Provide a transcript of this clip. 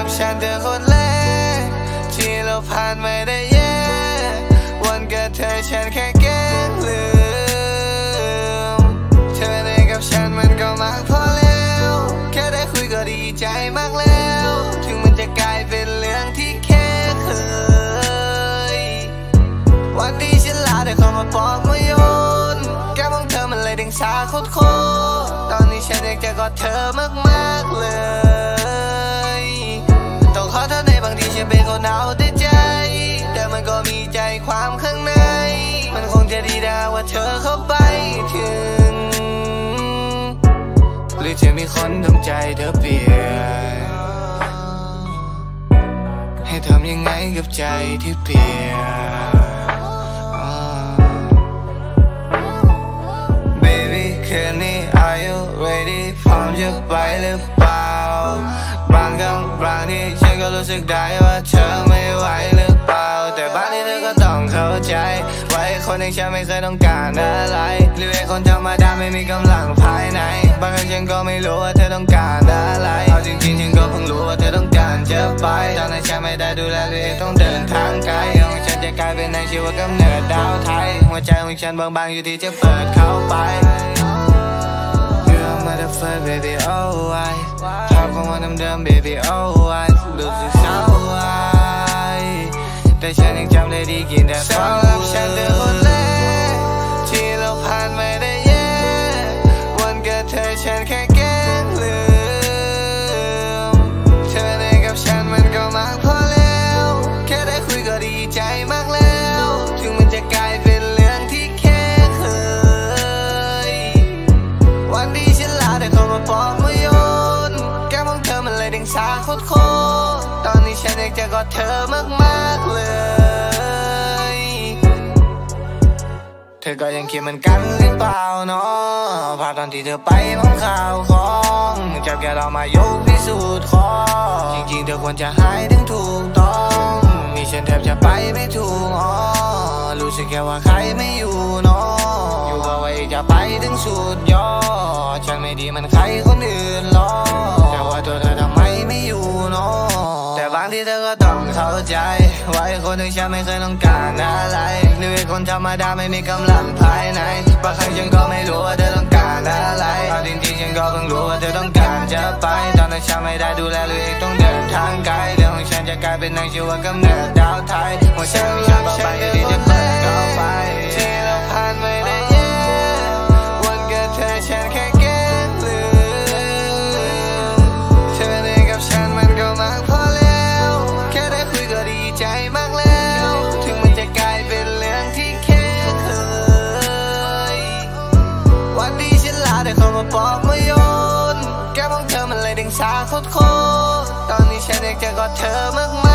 กับฉันเธอคนแรกที่เราผ่านไม่ได้แย่วันเกิดเธอฉันแค่แกล้งลืมเธอได้กับฉันมันก็มากพอแล้ว แค่ได้คุยก็ดีใจมากแล้ว ถึงมันจะกลายเป็นเรื่องที่แค่เคย วันที่ฉันลาเธอเข้ามาปอกมาโยนแก้มองเธอมันเลยดึงสาโคตรตอนนี้ฉันอยากจะกอดเธอมาก นเป็นคนเอาแต่ใจ แต่มันก็มีใจความข้างใน มันคงจะดีดาว่าเธอเข้าไปถึง หรือจะมีคนทำใจเธอเปลี่ยน ให้ทำยังไงกับใจที่เปลี่ยน Baby คืนนี้ Are you ready พร้อมจะไปหรือเปล่า บางครั้งบางทีฉันก็รู้สึกได้ว่าเธอไม่ไหวหรือเปล่า แต่บางทีเธอก็ต้องเข้าใจไอ้คนอย่างฉันไม่เคยต้องการอะไรหรือไอ้คนธรรมดาไม่มีกำลังภายใน บางครั้งฉันก็ไม่รู้ว่าเธอต้องการอะไรเอาจริงๆฉันก็เพิ่งรู้ว่าเธอต้องการจะไปตอนนั้นฉันไม่ได้ดูแลหรือเองต้องเดินทางไกลของฉันจะกลายเป็นในชีวิตกำเนิดดาวไทย หัวใจของฉันบางๆอยู่ที่จะเปิดเข้าไป motherfucker baby oh I ภาพของวันเดิมๆ baby oh I รู้สึกเศร้าไว้แต่ฉันยังจำได้ดีกินแต่ฟังรับฉันเดือคนแรกที่เราผ่านไม่ได้แย่วันเกิดเธอฉันแค่ สาโคตรโคตรตอนนี้ฉันอยากจะกอดเธอมากๆเลย เธอก็ยังคิดเหมือนกันหรือเปล่าเนาะภาพตอนที่เธอไปมองข่าวของจับแกเรามายกพิสูจน์ของจริงๆเธอควรจะหายถึงถูกต้องนี่ฉันแทบจะไปไม่ถูกอ๋อรู้สึกแค่ว่าใครไม่อยู่เนาะอยู่ก็ไว้จะไปถึงสุดยอดฉันไม่ดีมันใครคนอื่นหรอก คนที่ฉันไม่เคยต้องการอะไรหรือไอ้คนธรรมดาไม่มีกำลังภายในบางครั้งฉันก็ไม่รู้ว่าเธอต้องการอะไรเอาจริงๆฉันก็เพิ่งรู้ว่าเธอต้องการจะไป ตอนนั้นฉันไม่ได้ดูแลหรือเองต้องเดินทางไกลเรื่องของฉันจะกลายเป็นนางชีวกำเนิดดาวไทยหัวใจของฉันบอกไปที่จะเปิดเข้าไปที่เราผ่านไม่ได้แย่วันเกิดเธอฉันแค่แกล้ลืมเธอในกับฉันมันก็มากพอแล้ว แค่ได้คุยก็ดีใจมาก มาปอกมาโยน แก้มของเธอมันเลยดึงสาโคตรโคตรตอนนี้ฉันอยากจะกอดเธอมาก